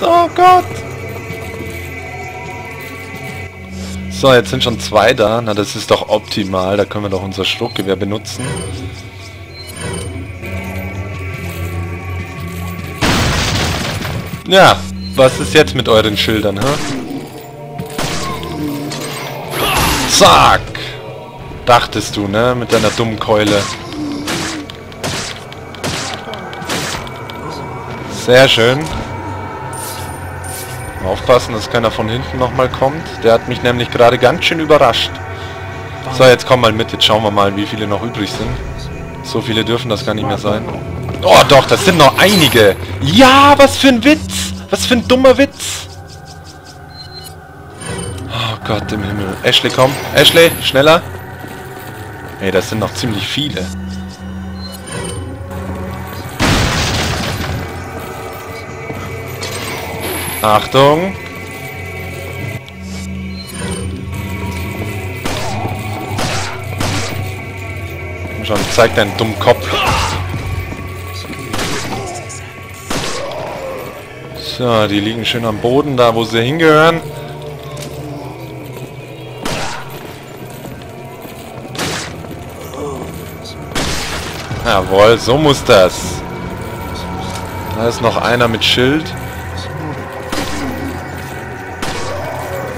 Oh Gott! So, jetzt sind schon zwei da. Na, das ist doch optimal. Da können wir doch unser Schruckgewehr benutzen. Ja, was ist jetzt mit euren Schildern, hä? Zack! Dachtest du, ne? Mit deiner dummen Keule. Sehr schön. Aufpassen, dass keiner von hinten nochmal kommt. Der hat mich nämlich gerade ganz schön überrascht. So, jetzt komm mal mit. Jetzt schauen wir mal, wie viele noch übrig sind. So viele dürfen das gar nicht mehr sein. Oh doch, das sind noch einige. Ja, was für ein Witz. Was für ein dummer Witz. Oh Gott im Himmel. Ashley, komm. Ashley, schneller. Ey, das sind noch ziemlich viele. Achtung. Schon, zeig deinen dummen Kopf. So, die liegen schön am Boden, da wo sie hingehören. Jawohl, so muss das. Da ist noch einer mit Schild.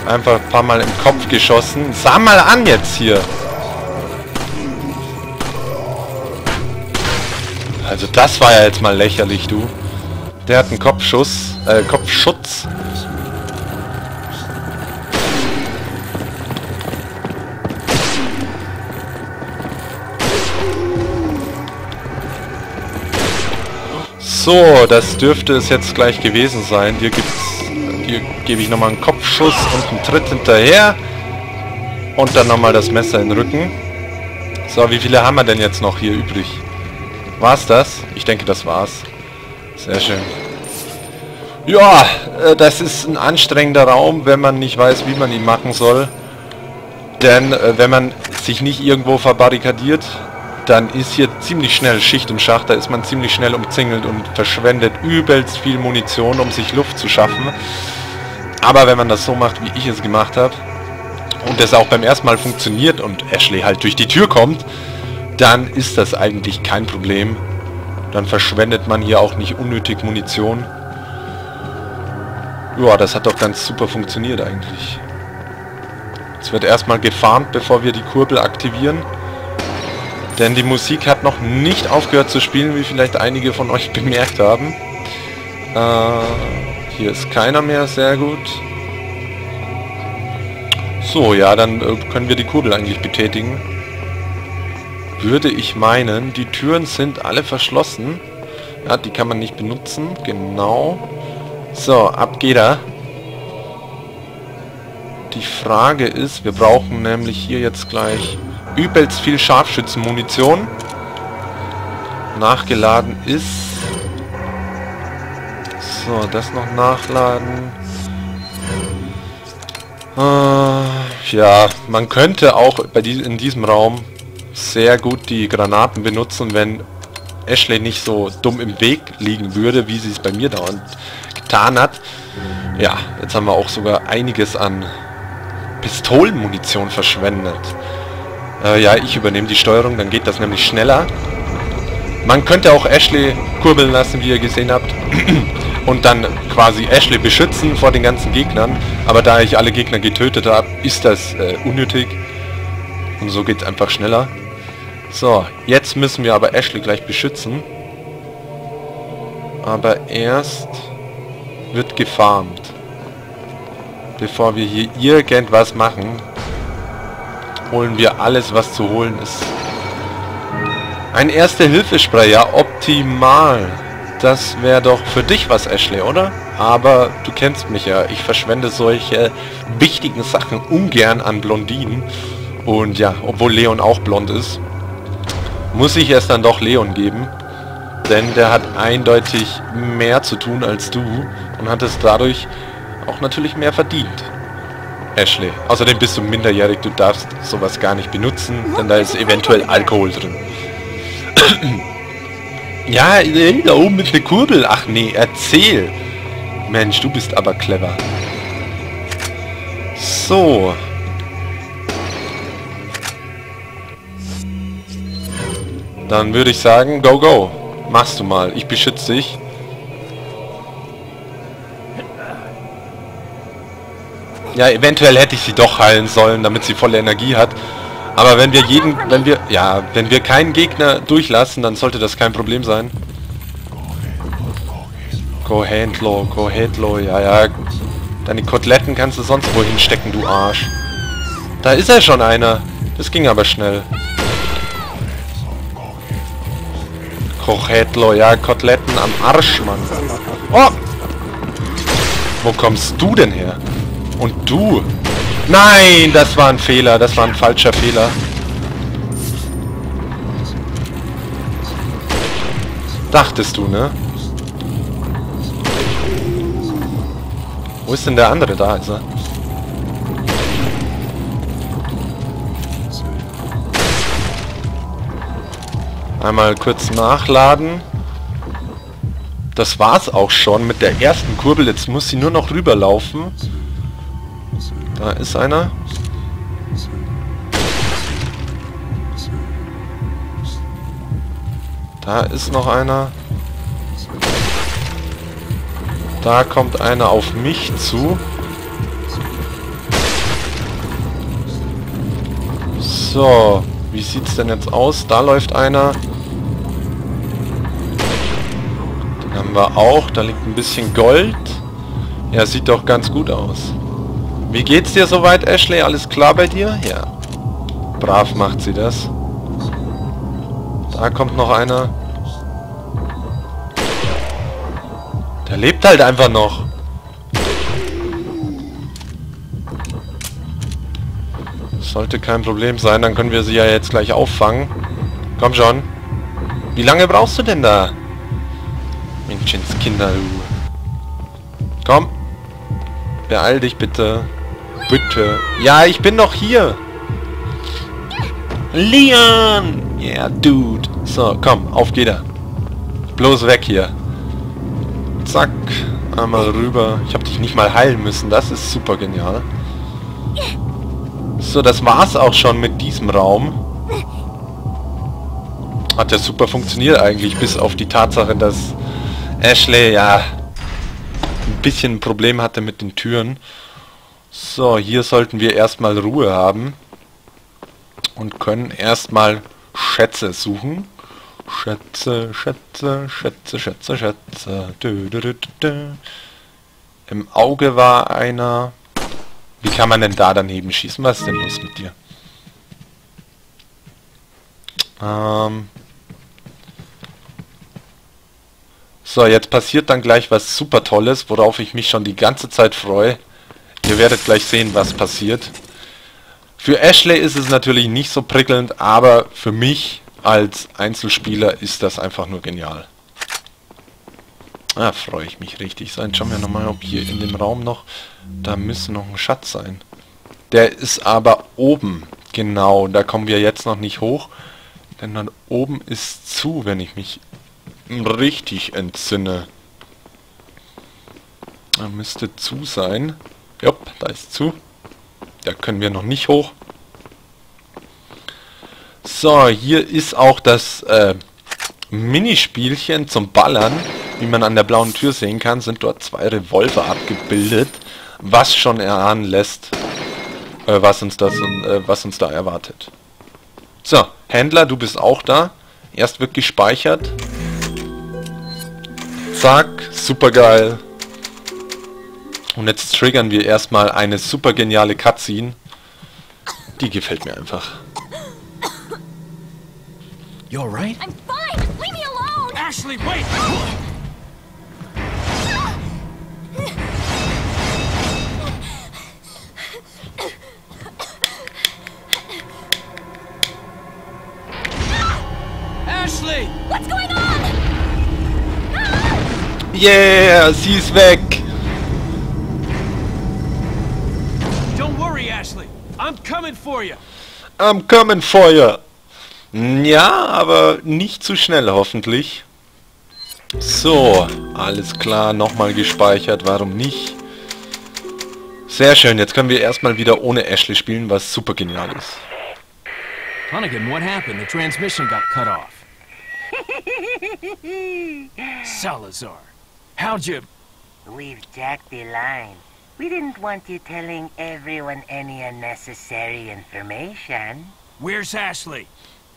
Einfach ein paar Mal im Kopf geschossen. Sah mal an jetzt hier. Also das war ja jetzt mal lächerlich, du. Der hat einen Kopfschuss, äh, Kopfschutz. So, das dürfte es jetzt gleich gewesen sein. Hier gibt's, hier gebe ich nochmal einen Kopfschuss und einen Tritt hinterher. Und dann nochmal das Messer in den Rücken. So, wie viele haben wir denn jetzt noch hier übrig? War's das? Ich denke, das war's. Sehr schön. Ja, äh, das ist ein anstrengender Raum, wenn man nicht weiß, wie man ihn machen soll. Denn äh, wenn man sich nicht irgendwo verbarrikadiert, dann ist hier ziemlich schnell Schicht im Schacht, da ist man ziemlich schnell umzingelt und verschwendet übelst viel Munition, um sich Luft zu schaffen. Aber wenn man das so macht, wie ich es gemacht habe, und das auch beim ersten Mal funktioniert und Ashley halt durch die Tür kommt, dann ist das eigentlich kein Problem. Dann verschwendet man hier auch nicht unnötig Munition. Ja, das hat doch ganz super funktioniert eigentlich. Es wird erstmal gefarmt, bevor wir die Kurbel aktivieren. Denn die Musik hat noch nicht aufgehört zu spielen, wie vielleicht einige von euch bemerkt haben. Äh, hier ist keiner mehr, sehr gut. So, ja, dann äh, können wir die Kurbel eigentlich betätigen. Würde ich meinen, die Türen sind alle verschlossen. Ja, die kann man nicht benutzen, genau. So, ab geht er. Die Frage ist, wir brauchen nämlich hier jetzt gleich übelst viel Scharfschützenmunition. Nachgeladen ist. So, das noch nachladen. Äh, ja, man könnte auch bei die, in diesem Raum sehr gut die Granaten benutzen, wenn Ashley nicht so dumm im Weg liegen würde, wie sie es bei mir dauernd getan hat. Ja, jetzt haben wir auch sogar einiges an Pistolenmunition verschwendet. Äh, ja, ich übernehme die Steuerung, dann geht das nämlich schneller. Man könnte auch Ashley kurbeln lassen, wie ihr gesehen habt. und dann quasi Ashley beschützen vor den ganzen Gegnern. Aber da ich alle Gegner getötet habe, ist das äh, unnötig. Und so geht es einfach schneller. So, jetzt müssen wir aber Ashley gleich beschützen. Aber erst wird gefarmt. Bevor wir hier irgendwas machen, holen wir alles, was zu holen ist. Ein Erste-Hilfe-Spray, ja, optimal. Das wäre doch für dich was, Ashley, oder? Aber du kennst mich ja. Ich verschwende solche wichtigen Sachen ungern an Blondinen. Und ja, obwohl Leon auch blond ist, muss ich es dann doch Leon geben. Denn der hat eindeutig mehr zu tun als du und hat es dadurch auch natürlich mehr verdient. Ashley. Außerdem bist du minderjährig, du darfst sowas gar nicht benutzen, denn da ist eventuell Alkohol drin. ja, da oben mit der Kurbel. Ach nee, erzähl. Mensch, du bist aber clever. So. Dann würde ich sagen, go, go. Machst du mal. Ich beschütze dich. Ja, eventuell hätte ich sie doch heilen sollen, damit sie volle Energie hat. Aber wenn wir jeden, wenn wir, ja, wenn wir keinen Gegner durchlassen, dann sollte das kein Problem sein. Go Handlo, ja, ja. Deine Koteletten kannst du sonst wohin stecken, du Arsch. Da ist ja schon einer. Das ging aber schnell. Kochetlo, ja, Koteletten am Arsch, Mann. Oh! Wo kommst du denn her? Und du? Nein, das war ein Fehler. Das war ein falscher Fehler. Dachtest du, ne? Wo ist denn der andere? Da ist er. Einmal kurz nachladen. Das war's auch schon mit der ersten Kurbel. Jetzt muss sie nur noch rüberlaufen. Da ist einer. Da ist noch einer. Da kommt einer auf mich zu. So, wie sieht's denn jetzt aus? Da läuft einer. Den haben wir auch. Da liegt ein bisschen Gold. Ja, sieht doch ganz gut aus. Wie geht's dir soweit, Ashley? Alles klar bei dir? Ja. Brav macht sie das. Da kommt noch einer. Der lebt halt einfach noch. Sollte kein Problem sein, dann können wir sie ja jetzt gleich auffangen. Komm schon. Wie lange brauchst du denn da? Menschenskinder, du. Komm. Beeil dich bitte. Bitte. Ja, ich bin noch hier. Leon! Yeah, dude. So, komm, auf geht er. Bloß weg hier. Zack. Einmal rüber. Ich habe dich nicht mal heilen müssen. Das ist super genial. So, das war's auch schon mit diesem Raum. Hat ja super funktioniert eigentlich, bis auf die Tatsache, dass Ashley ja ein bisschen ein Problem hatte mit den Türen. So, hier sollten wir erstmal Ruhe haben. Und können erstmal Schätze suchen. Schätze, Schätze, Schätze, Schätze, Schätze. Dö, dö, dö, Im Auge war einer. Wie kann man denn da daneben schießen? Was ist denn los mit dir? Ähm. So, jetzt passiert dann gleich was super Tolles, worauf ich mich schon die ganze Zeit freue. Ihr werdet gleich sehen, was passiert. Für Ashley ist es natürlich nicht so prickelnd, aber für mich als Einzelspieler ist das einfach nur genial. Da ah, freue ich mich richtig. Jetzt schauen wir nochmal, ob hier in dem Raum noch... Da müsste noch ein Schatz sein. Der ist aber oben. Genau, da kommen wir jetzt noch nicht hoch. Denn dann oben ist zu, wenn ich mich richtig entsinne. Da müsste zu sein. Da zu. Da können wir noch nicht hoch. So, hier ist auch das äh, Minispielchen zum Ballern. Wie man an der blauen Tür sehen kann, sind dort zwei Revolver abgebildet. Was schon erahnen lässt, äh, was, uns das, äh, was uns da erwartet. So, Händler, du bist auch da. Erst wird gespeichert. Zack, super geil. Und jetzt triggern wir erstmal eine super geniale Cutscene. Die gefällt mir einfach. You alright? I'm fine! Leave me alone! Ashley, wait! Ashley! What's going on? Yeah, sie ist weg! For you. I'm coming for you. Ja, aber nicht zu schnell hoffentlich. So, Alles klar, nochmal gespeichert, warum nicht? Sehr schön, jetzt können wir erstmal wieder ohne Ashley spielen, was super genial ist. Hunnigan, what happened? The transmission got cut off. Salazar, how'd you... We've jacked the line. We didn't want you telling everyone any unnecessary information. Where's Ashley?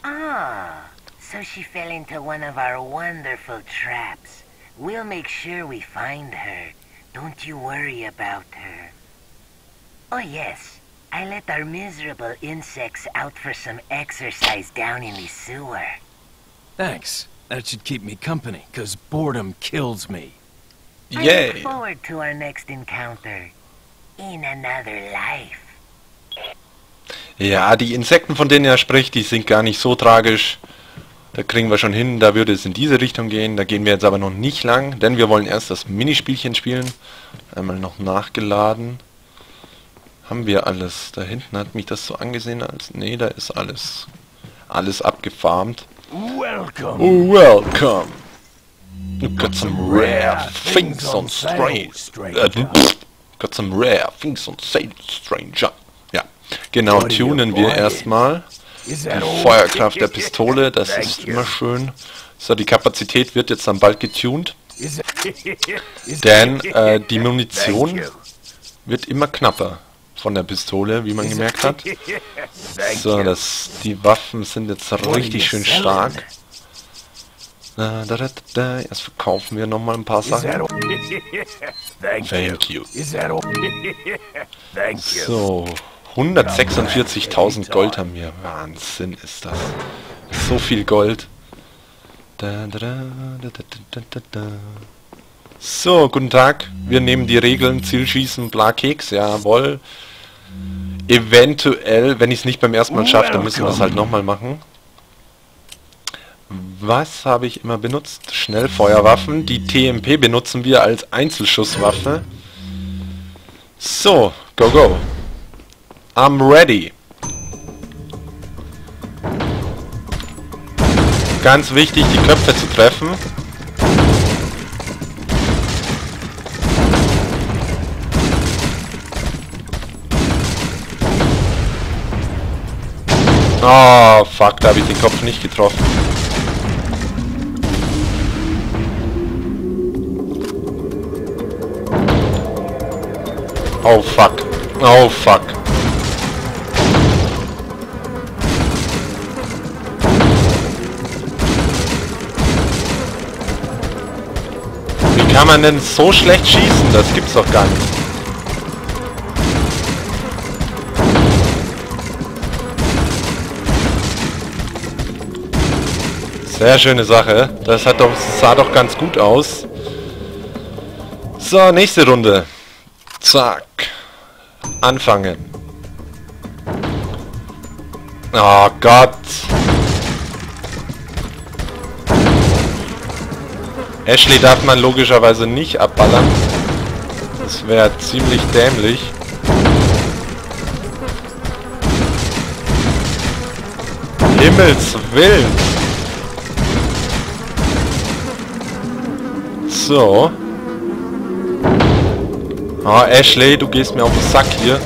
Ah, so she fell into one of our wonderful traps. We'll make sure we find her. Don't you worry about her. Oh yes, I let our miserable insects out for some exercise down in the sewer. Thanks. That should keep me company, because boredom kills me. I look Yay! forward to our next encounter. In another life. Ja, die Insekten, von denen er spricht, die sind gar nicht so tragisch. Da kriegen wir schon hin, da würde es in diese Richtung gehen. Da gehen wir jetzt aber noch nicht lang, denn wir wollen erst das Minispielchen spielen. Einmal noch nachgeladen. Haben wir alles. Da hinten hat mich das so angesehen als... Nee, da ist alles. Alles abgefarmt. Welcome. Welcome. You got some rare things on strange. Äh, got some rare things on sale, stranger. Ja, genau, tunen wir erstmal. Die Feuerkraft der Pistole, das ist immer schön. So, die Kapazität wird jetzt dann bald is denn äh, die Munition wird immer knapper von der Pistole, wie man gemerkt hat. So, das, die Waffen sind jetzt richtig schön stark. Da, da, da, da, da. Erst verkaufen wir nochmal ein paar Sachen. Thank, you. So, 146.000 Gold haben wir. Wahnsinn ist das. So viel Gold. Da, da, da, da, da, da, da, da. So, guten Tag. Wir nehmen die Regeln, Zielschießen, bla Keks, jawohl. Eventuell, wenn ich es nicht beim ersten Mal schaffe, dann müssen wir es halt nochmal machen. Was habe ich immer benutzt? Schnellfeuerwaffen. Die TMP benutzen wir als Einzelschusswaffe. So, go go. I'm ready. Ganz wichtig, die Köpfe zu treffen. Oh, fuck, da habe ich den Kopf nicht getroffen. Oh, fuck. Oh, fuck. Wie kann man denn so schlecht schießen? Das gibt's doch gar nicht. Sehr schöne Sache. Das hat doch, sah doch ganz gut aus. So, nächste Runde. Zack. Anfangen. Oh Gott. Ashley darf man logischerweise nicht abballern. Das wäre ziemlich dämlich. Himmels Willen. So. Oh, Ashley, du gehst mir auf den Sack hier.